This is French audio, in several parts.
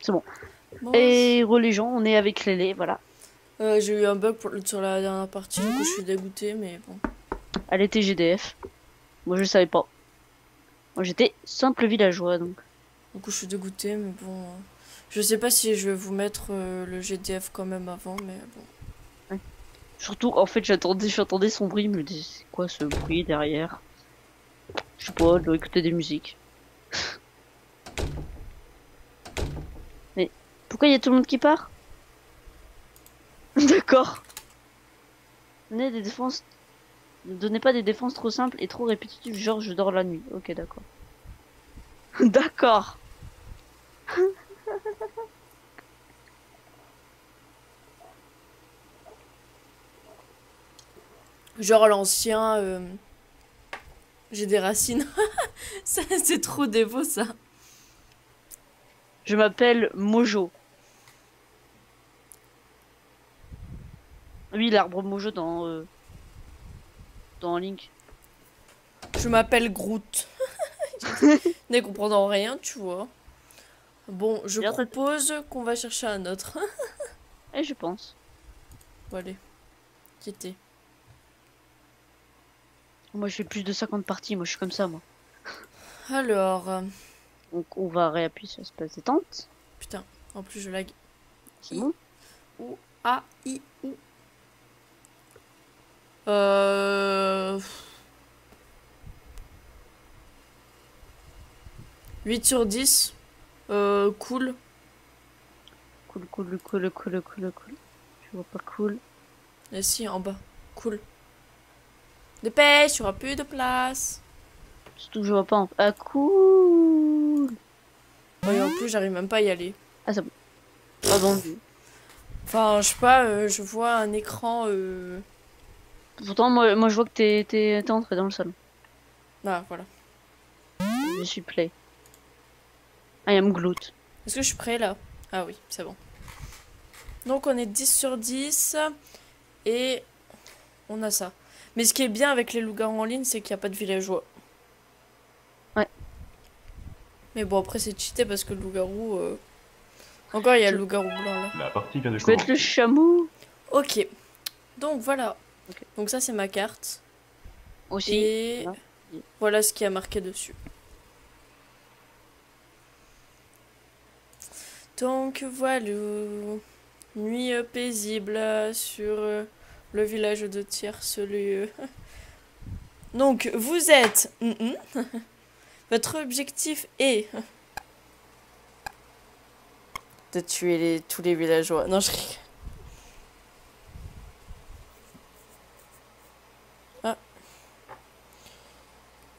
C'est bon. Bon, Et religion, on est avec Lélé, voilà. euh, j'ai eu un bug pour, sur la dernière partie, du coup je suis dégoûtée, mais bon. Elle était GDF. Moi, je savais pas. Moi, j'étais simple villageois, donc. Du coup je suis dégoûtée, mais bon. euh, Je sais pas si je vais vous mettre euh, le GDF quand même avant, mais bon. Surtout, en fait, j'attendais, j'entendais son bruit, je me disais, c'est quoi ce bruit derrière? Je sais pas, je dois écouter des musiques. Pourquoi il y a tout le monde qui part D'accord. Donnez des défenses. Ne donnez pas des défenses trop simples et trop répétitives, genre je dors la nuit. Ok, d'accord. d'accord. Genre l'ancien. euh, J'ai des racines. C'est trop dévot ça. Je m'appelle Mojo. Oui, l'arbre Mojo dans euh, dans Link. Je m'appelle Groot. Ne comprenant rien, tu vois. Bon, je propose qu'on va chercher un autre. Et je pense. Bon, allez. Quitter. Moi, je fais plus de 50 parties. Moi, je suis comme ça, moi. Alors. euh, Donc, on va réappuyer sur espace détente. Putain, en plus je lag. C'est bon? Ou A, I, ou. Euh... 8 sur 10. Euh, cool. Cool, cool, cool, cool, cool, cool. Je vois pas cool. Et si, en bas. Cool. Dépêche, il y aura plus de place. Surtout que je vois pas. En... Ah, cool. En plus, j'arrive même pas à y aller. Enfin, je sais pas, euh, je vois un écran. Euh... Pourtant, moi, moi, je vois que t'es, t'es, t'es entré dans le salon. Ah, voilà. Je suis play. I am Groot. Est-ce que je suis prêt là? Ah oui, c'est bon. Donc on est 10 sur 10 et on a ça. Mais ce qui est bien avec les loups-garous en ligne, c'est qu'il n'y a pas de villageois. Ouais. Mais bon, après c'est cheaté parce que le loup-garou. euh, Encore il y a le loup-garou blanc là. La partie vient de Je peux être le chameau Ok. Donc voilà. Donc ça c'est ma carte. aussi. Et voilà. ce qui a marqué dessus. Donc voilà, nuit euh, paisible euh, sur euh, le village de Tierce-Lieu. Donc vous êtes... hum, hum. Votre objectif est de tuer les, tous les villageois. Non, je rigole.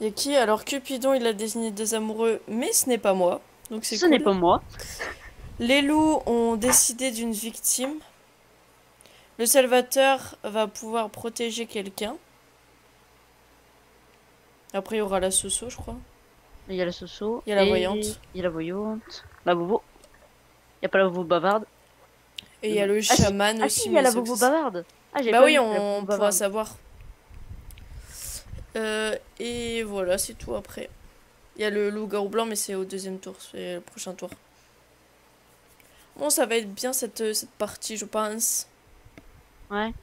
Et qui Alors Cupidon, il a désigné deux amoureux, mais ce n'est pas moi. Donc c'est Ce cool. n'est pas moi. Les loups ont décidé d'une victime. Le salvateur va pouvoir protéger quelqu'un. Après, il y aura la Soso, je crois. Il y a la Soso. Il y a la voyante. Il y a la voyante. La Bobo. Il y a pas la Bobo bavarde. Et il y a le Ah, si. chaman Ah aussi. si, il y a mais la c'est- Bobo bavarde. Ah, j'ai Bah pas oui, la on, on pourra savoir. Euh, et voilà, c'est tout après. Il y a le loup-garou blanc, mais c'est au deuxième tour, c'est le prochain tour. Bon, ça va être bien cette, cette partie, je pense. Ouais.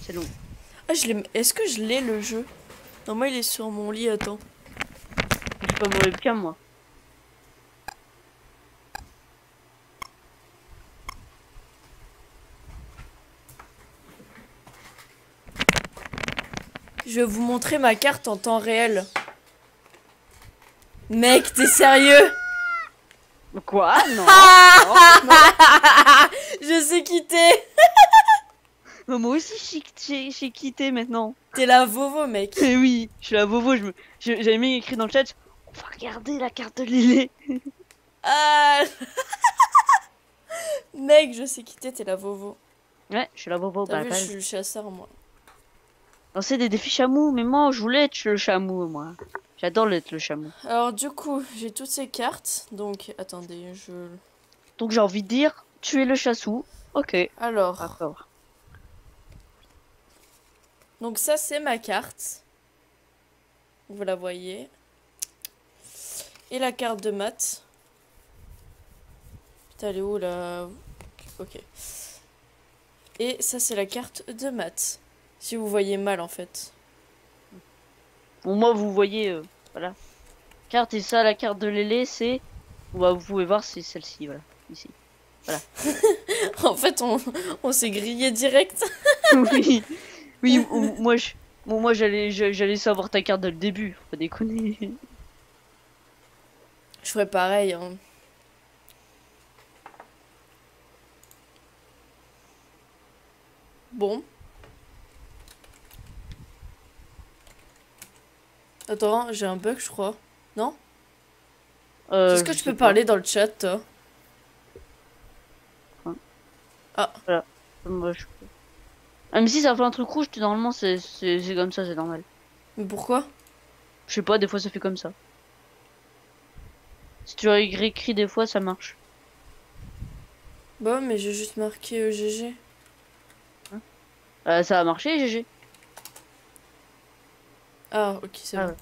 C'est long. Ah, je l'ai... Est-ce que je l'ai le jeu? Non, moi il est sur mon lit, attends. Je pas moi. Je vais vous montrer ma carte en temps réel. Mec, t'es sérieux? Quoi? Non. Je sais quitter moi aussi, j'ai- quitté maintenant. T'es la Vovo, mec. Eh oui, je suis la je me- je- J'avais mis écrit dans le chat. Regarder la carte de Lilé. Ah Mec, je sais quitter, t'es la Vovo. Ouais, je suis la. T'as Bah, vu, je suis le chasseur, moi. lancer des défis chameau. Mais moi, je voulais être le chameau, moi. J'adore être le chameau. Alors, du coup, j'ai toutes ces cartes. Donc, attendez, je... Donc j'ai envie de dire, tuer le chassou. Ok. Alors, D'accord. donc ça c'est ma carte. Vous la voyez. Et la carte de maths. Putain, elle est où là? Ok. Et ça c'est la carte de maths. Si vous voyez mal en fait. Bon, moi, vous voyez, euh, voilà. Carte et ça, la carte de Lélé, c'est. Bah, vous pouvez voir, c'est celle-ci, voilà. Ici. en fait, on, on s'est grillé direct. oui. Oui, moi, je. Bon, moi, j'allais, j'allais savoir ta carte dès le début. Faut pas déconner. Je ferais pareil. hein. Bon. Attends, j'ai un bug, je crois. Non? Euh, Est-ce que je peux pas. parler dans le chat, toi? Moi, je- Ah, mais si ça fait un truc rouge, normalement, c'est comme ça, c'est normal. Mais pourquoi? Je sais pas, des fois, ça fait comme ça. Si tu réécris des fois, ça marche. Bah, mais j'ai juste marqué euh, GG. Euh, ça a marché, GG. Ah, ok, c'est Ah bon. ouais,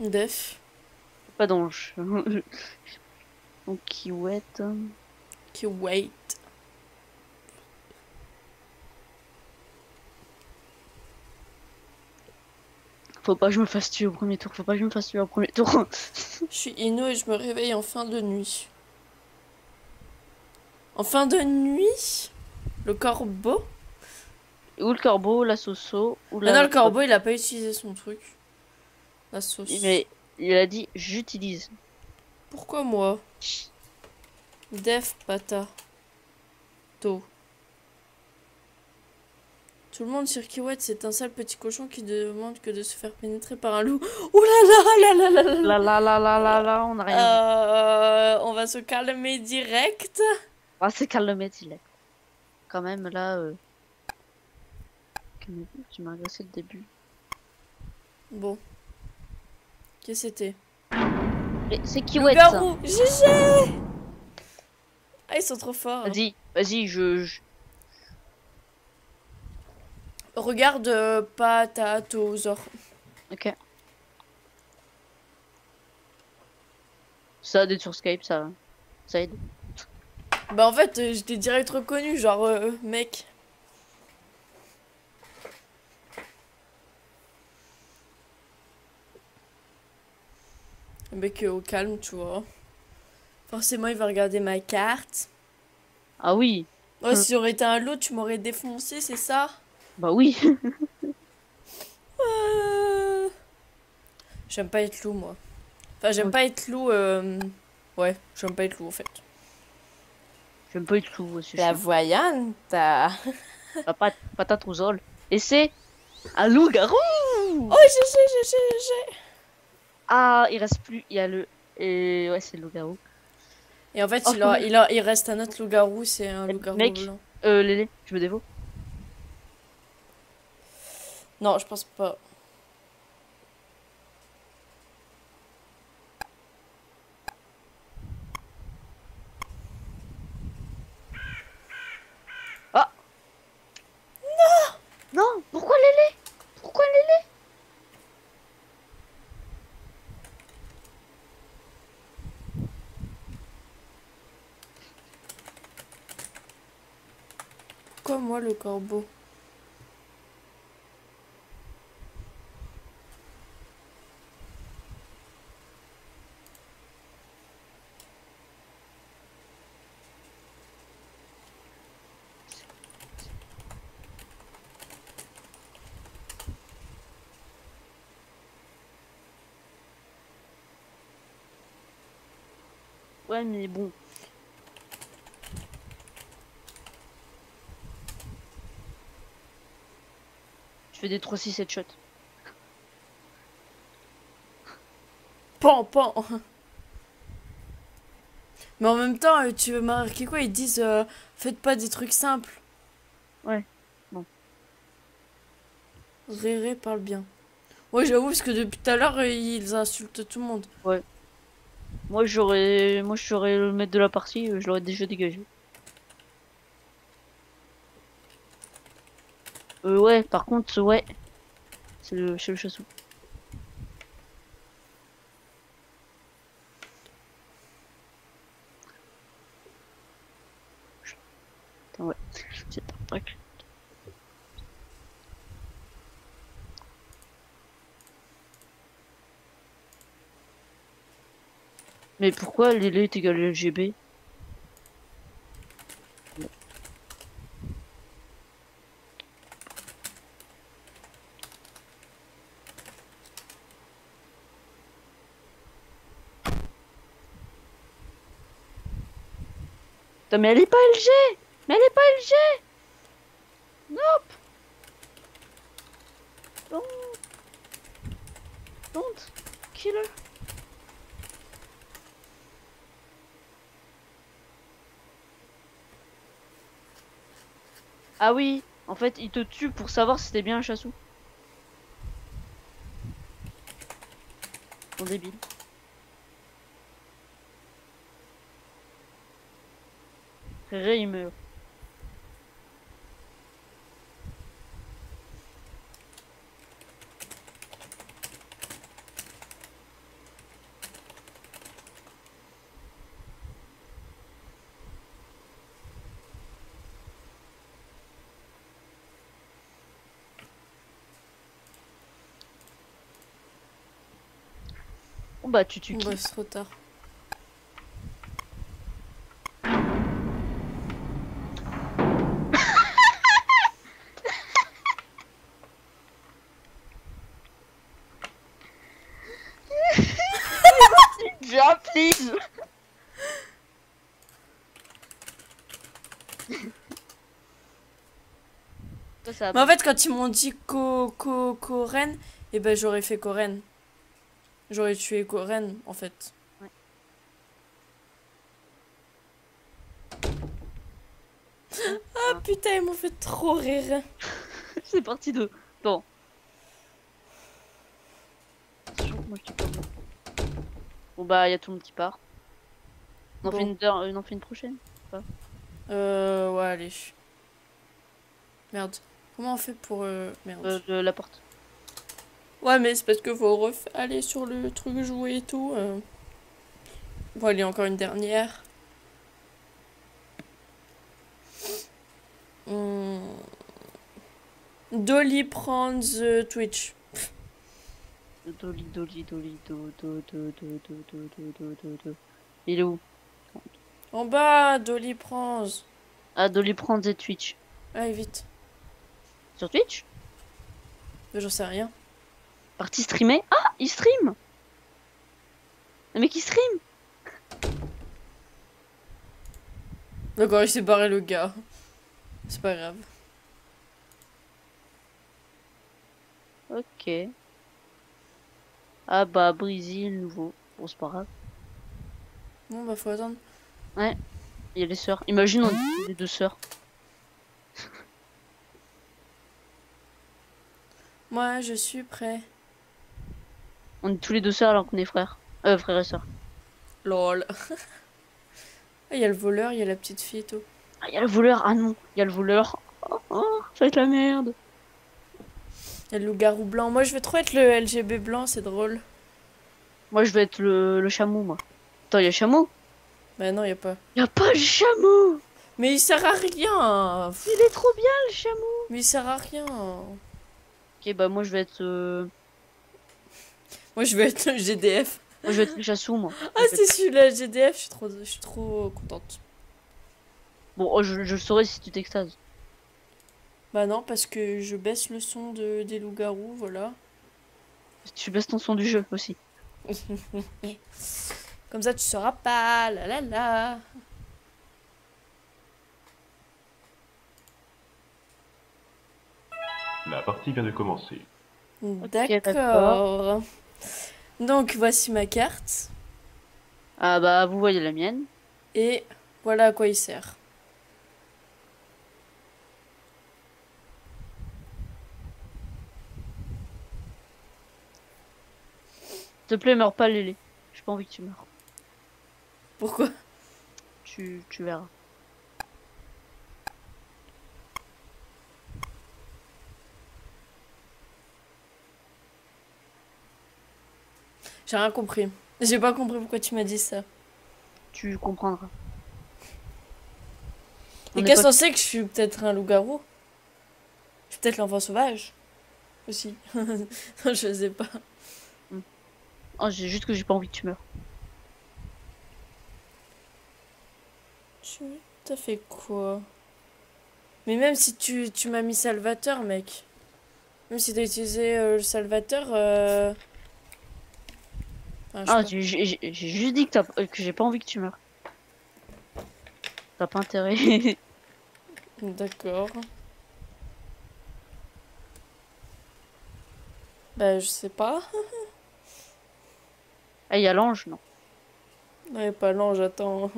bon. Def. Pas d'ange. Donc, kiwette. Qui wait. Faut pas que je me fasse tuer au premier tour. Faut pas que je me fasse tuer au premier tour. Je suis Ino et je me réveille en fin de nuit. En fin de nuit? Le corbeau? Ou le corbeau, la soso, ou la. Ah non, le corbeau, il a pas utilisé son truc. La sauce. Mais il a dit j'utilise. Pourquoi moi? Def pata. To. Tout le monde sur Kiwet, c'est un sale petit cochon qui demande que de se faire pénétrer par un loup. Ouh là là là là là là Là, là, là, là, là, on a rien. Euh, on va se calmer direct. Ah, c'est calme il est. Quand même, là. Euh... Tu m'as agressé le début. Bon. Qu'est-ce que c'était? C'est kiwette ça. Loup-garou GG Ah, ils sont trop forts. hein. Vas-y, vas-y, je. je- Regarde euh, Patatosaur. Ok. Ça, d'être sur Skype, ça. Ça aide. Bah en fait, euh, je t'ai direct reconnu, genre, euh, mec. Le mec est au calme, tu vois. Forcément, il va regarder ma carte. Ah oui. Oh, Hmm. si j'aurais été un loup, tu m'aurais défoncé, c'est ça? Bah oui. Euh, J'aime pas être loup, moi. Enfin, j'aime pas être loup. euh, Ouais, j'aime pas être loup, en fait. J'aime pas être tout aussi. La voyante. ah. La pat patate oles. Et c'est un loup-garou Oh, GG, GG, GG. Ah, il reste plus. Il y a le. Et ouais, c'est le loup-garou. Et en fait, Oh, il, mais- il, a- il reste un autre loup-garou, c'est un loup-garou mec. blanc. Euh, Lélé, je me dévaux. Non, je pense pas. Non, pourquoi Lélé? Pourquoi Lélé? Pourquoi moi le corbeau? Ouais, mais bon. Je fais des 3-6 headshots. Pan, pan Mais en même temps, euh, tu veux marquer quoi? Ils disent euh, faites pas des trucs simples. Ouais, bon. Réré parle bien. Ouais, j'avoue, parce que depuis tout à l'heure, euh, ils insultent tout le monde. Moi j'aurais, moi je serais le maître de la partie, euh, je l'aurais déjà dégagé. Euh, ouais, par contre, ouais, c'est le, le chassou. Attends, ouais, c'est pas vrai. Mais pourquoi Lélé est égal LGB Putain, mais elle est pas LG Mais elle est pas LG Nope! Don't. Don't kill Ah oui, en fait, il te tue pour savoir si c'était bien un chassou. Bon débile. Ré, il meurt. Bon bah tu tues qui Ouais, c'est trop tard. Déjà, please Toi, ça Mais en fait, quand ils m'ont dit Co, Co, Koren, et ben j'aurais fait Koren. J'aurais tué Koren, en fait. Ouais. Ah putain, ils m'ont fait trop rire. C'est parti de. Bon. Bon. Bah, il y a tout le monde qui part. On en, Bon. fait une, der- euh, on en fait une prochaine Euh, ouais, allez. Merde. Comment on fait pour... Euh... Merde. euh, de la porte. Ouais, mais c'est parce que faut ref... aller sur le truc jouer et tout. euh. Bon, allez, encore une dernière. Hmm. Dolly prends the Twitch. Dolly, Dolly, Dolly, do, do, do, do, do, do, do, do, do. Il est où? En bas, Dolly prends. Ah, Dolly prend des Twitch. Allez, vite. Sur Twitch? J'en sais rien. Partie streamer Ah, il stream Le mec il stream D'accord, il s'est barré le gars. C'est pas grave. Ok. Ah bah, le nouveau. Bon, c'est pas grave. Bon, bah, faut attendre. Il y a les sœurs. Imagine, on est les deux sœurs. Moi, je suis prêt. On est tous les deux sœurs alors qu'on est frères. Euh, frères et sœurs. Lol. Ah, il y a le voleur, il y a la petite fille et tout. Ah, il y a le voleur. Ah non, il y a le voleur. Oh, oh, ça va être la merde. Il y a le loup-garou blanc. Moi, je vais trop être le LGB blanc, c'est drôle. Moi, je vais être le, le chameau, moi. Attends, il y a le chameau? Bah non, il y a pas. Il y a pas le chameau Mais il sert à rien. Il est trop bien, le chameau Mais il sert à rien. Ok, bah moi, je vais être... euh, Moi, je vais être le GDF. Moi, je vais être le chassou, moi. Ah, c'est celui-là, le GDF. Je suis trop, je suis trop contente. Bon, oh, je, je le saurai si tu t'extases. Bah non, parce que je baisse le son de, des loups-garous, voilà. Tu baisses ton son du jeu aussi. Comme ça, tu sauras pas. La la la. La partie vient de commencer. D'accord. Donc, voici ma carte. Ah bah, vous voyez la mienne. Et voilà à quoi il sert. S'il te plaît, meurs pas, Lélé. J'ai pas envie que tu meurs. Pourquoi? Tu, tu verras. J'ai rien compris. J'ai pas compris pourquoi tu m'as dit ça. Tu comprendras. On Et est qu'est-ce qu'on sait que je suis peut-être un loup-garou? Je suis peut-être l'enfant sauvage. Aussi. non, je sais pas. Oh, j'ai juste que j'ai pas envie que tu meurs. Tu t'as fait quoi? Mais même si tu, tu m'as mis Salvateur, mec. Même si t'as utilisé euh, le Salvateur. Euh... Ah, pas. j'ai juste dit que, euh, que j'ai pas envie que tu meurs. T'as pas intérêt. D'accord. Bah, je sais pas. ah, il y a l'ange, non. A pas l'ange, attends.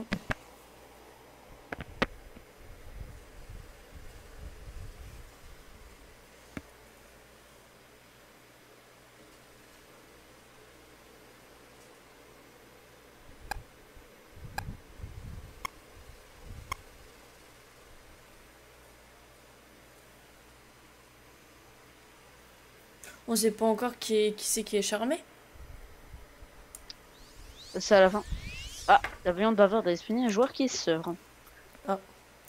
On sait pas encore qui, est- qui c'est qui est charmé. C'est à la fin. Ah, la viande bavarde a espionné un joueur qui est sœur.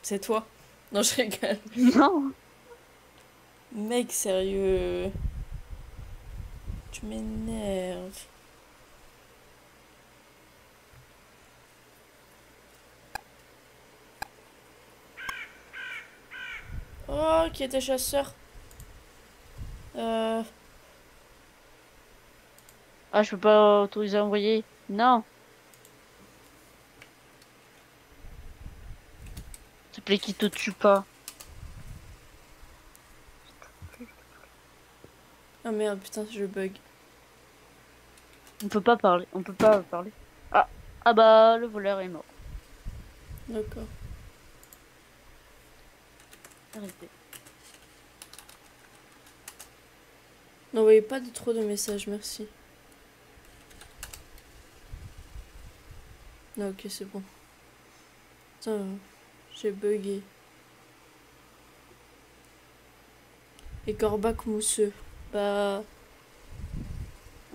C'est toi. Non, je rigole. Non. Mec, sérieux. Tu m'énerves. Oh, qui était chasseur? Euh... Ah, je peux pas autoriser à envoyer. Non. S'il te plaît, qu'il te tue pas. Ah merde, putain, je bug. On peut pas parler. On peut pas parler. Ah. Ah bah, le voleur est mort. D'accord. Arrêtez. N'envoyez pas de trop de messages, merci. Non, ok, c'est bon. Putain, j'ai bugué. Et Corbac mousseux. Bah,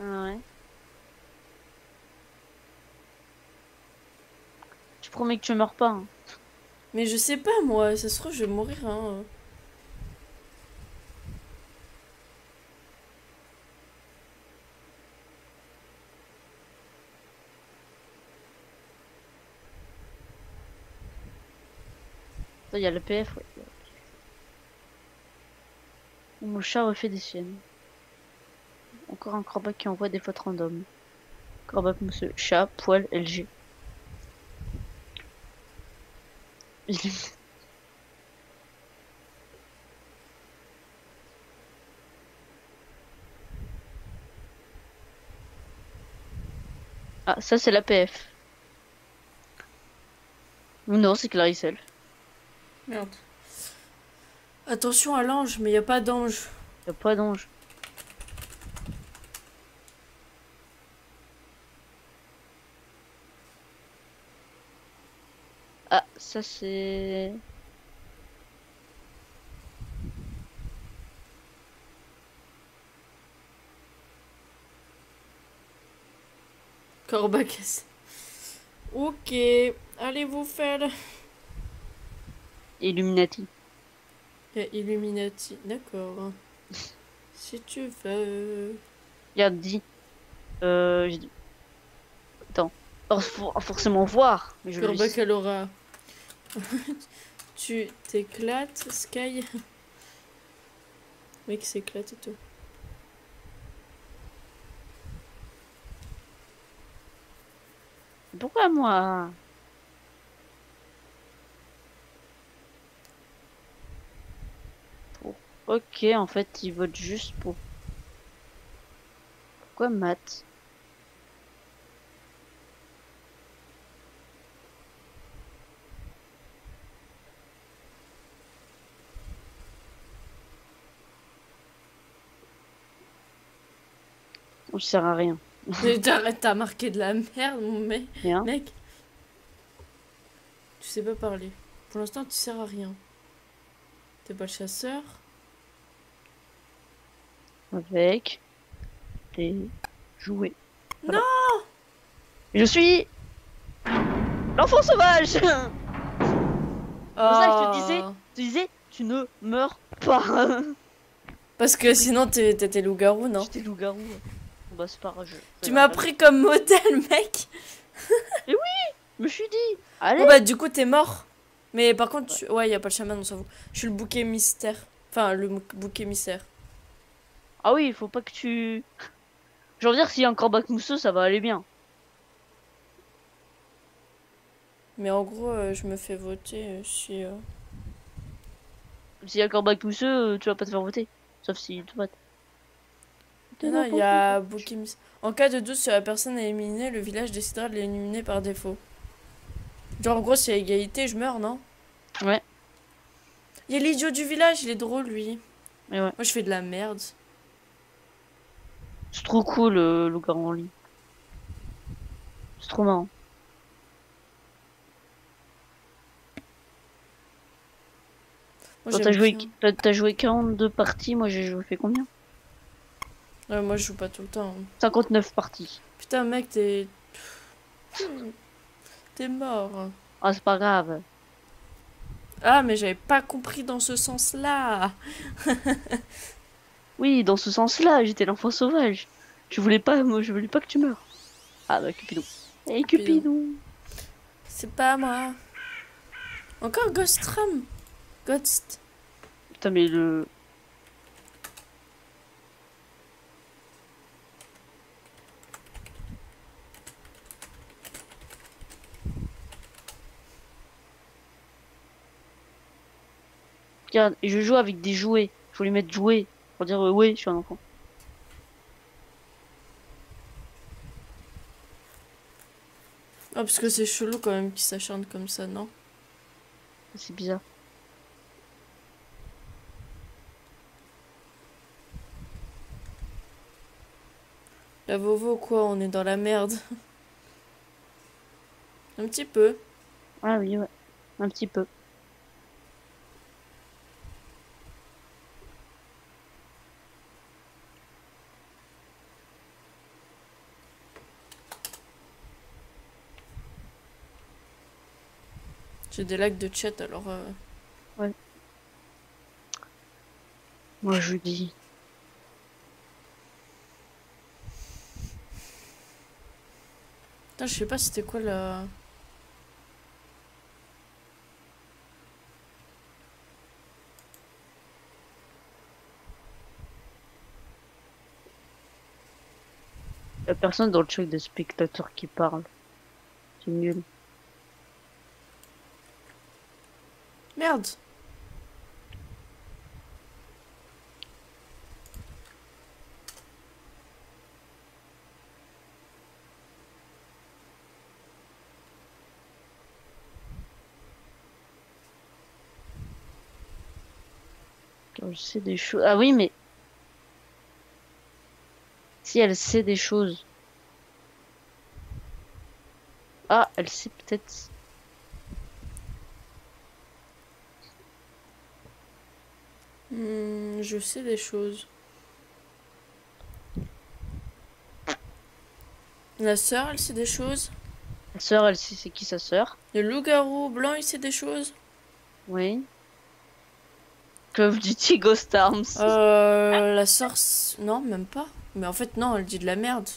Ah ouais. Je promets que tu meurs pas. hein. mais je sais pas moi, ça se trouve, je vais mourir, hein. Il y a le PF. Mon chat refait des siennes. Encore un corbac qui envoie des fautes random. Corbac mousseux. Chat, poil, LG. Ah, ça c'est la PF. Non, c'est Claricelle. Merde. Attention à l'ange, mais y a pas d'ange. Y a pas d'ange. Ah, ça c'est... Corbac. Ok, allez vous faire. Illuminati. Y a Illuminati, d'accord. si tu veux. Regarde, dit. Euh, Attends. Oh, faut forcément voir. Mais je le Corbac à Laura. tu t'éclates, Sky? Mec s'éclate et tout. Pourquoi moi Pour- Ok, en fait, ils votent juste pour... Pourquoi Matt? On sert à rien. T'as marqué de la merde, mon mec. Rien. mec. sais pas parler. Pour l'instant, tu sers à rien. T'es pas le chasseur. Avec des jouets. Non Je suis l'enfant sauvage. C'est ça que je te disais. Tu disais, tu ne meurs pas. Parce que sinon, t'étais loup-garou, non? J'étais loup-garou. Bah c'est pas je- Tu m'as pris comme modèle, mec Je me suis dit. Allez. Bon bah du coup t'es mort. Mais par contre, tu... ouais, y a pas le chaman, on s'en fout. Je suis le bouquet mystère. Enfin, le bouquet mystère. Ah oui, il faut pas que tu. Je veux dire, s'il y a encore bac mousseux, ça va aller bien. Mais en gros, euh, je me fais voter euh, si... euh, S'il y a encore bac mousseux, euh, tu vas pas te faire voter. Sauf si tu votes. Non, il y a mystère. En cas de doute sur la personne à éliminer, le village décidera de l'éliminer par défaut. Genre en gros, s'il y a égalité, je meurs, non? Ouais. Il y a l'idiot du village, il est drôle lui. Mais ouais. Moi je fais de la merde. C'est trop cool le loup-garou en ligne. C'est trop marrant. Moi, Toi, t'as joué, t'as- t'as joué 42 parties, moi j'ai joué fait combien? Ouais, moi je joue pas tout le temps. 59 parties. Putain mec, t'es... T'es mort. Ah, c'est pas grave. Ah mais j'avais pas compris dans ce sens-là. Oui, dans ce sens-là, j'étais l'enfant sauvage. Je voulais pas, moi, je voulais pas que tu meurs. Ah bah Cupidon. Hey Cupidon. Cupidon. C'est pas moi. Encore Ghostrum. Ghost. Putain mais le... Regarde, je joue avec des jouets. Je voulais mettre jouets pour dire euh, ouais, je suis un enfant. Ah parce que c'est chelou quand même qu'ils s'acharnent comme ça, non? C'est bizarre. La Vovo quoi, on est dans la merde. Un petit peu. Ah oui, ouais. Un petit peu. J'ai des lags de chat alors... euh, Moi je dis. Putain, je sais pas c'était quoi la... Personne dans le chat des spectateurs qui parle. C'est nul. Merde je sais des choses. Ah oui, mais. Si elle sait des choses. Ah, elle sait peut-être. Hmm, Je sais des choses. La sœur, elle sait des choses. Sa sœur, elle sait c'est qui sa sœur. Le loup-garou blanc, il sait des choses. Oui. Call of Duty Ghost Arms. Euh, la sœur... Non, même pas. Mais en fait, non, elle dit de la merde.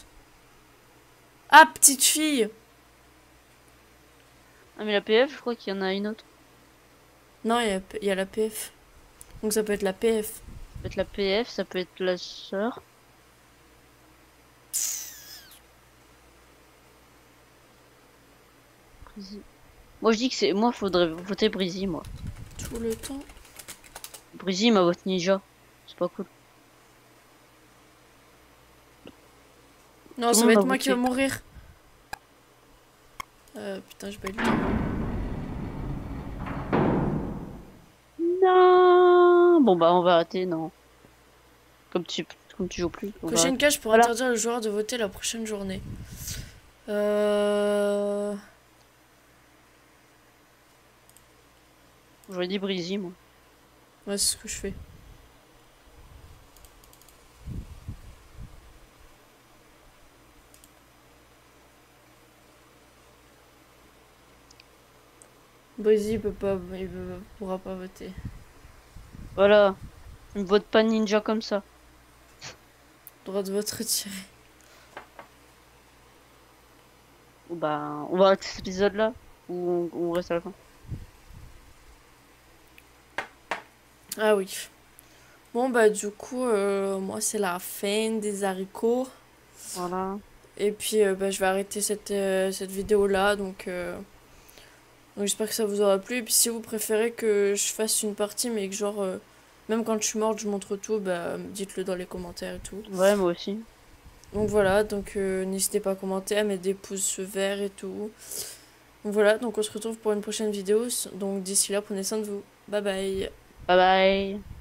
Ah, petite fille Ah, mais la PF, je crois qu'il y en a une autre. Non, il y a, il y a la PF. Donc ça peut être la PF. Ça peut être la PF, ça peut être la sœur. Moi je dis que c'est. Moi faudrait voter Brisy, moi. Tout le temps. Brisy ma vote ninja. C'est pas cool. Non, Tout ça va être moi qui va mourir. Euh, putain, j'ai pas eu le temps. Bon bah on va arrêter, non. Comme tu, comme tu joues plus. arrêter. cage pour Voilà. interdire le joueur de voter la prochaine journée. Euh... J'aurais dit Breezy, moi. Ouais, c'est ce que je fais. Breezy il peut pas, il peut- pourra pas voter. Voilà. Ne vote pas ninja comme ça. Droit de vote retiré. Ou bah, on va arrêter cet épisode-là. Ou on, on reste à la fin. Ah oui. Bon bah du coup, euh, moi c'est la fin des haricots. Voilà. Et puis euh, bah, je vais arrêter cette, euh, cette vidéo là. Donc, donc j'espère que ça vous aura plu. Et puis si vous préférez que je fasse une partie, mais que genre, euh, même quand je suis morte, je montre tout, bah dites-le dans les commentaires et tout. Ouais, moi aussi. Donc voilà, donc euh, n'hésitez pas à commenter, à mettre des pouces verts et tout. Donc voilà, donc on se retrouve pour une prochaine vidéo. Donc d'ici là, prenez soin de vous. Bye bye. Bye bye.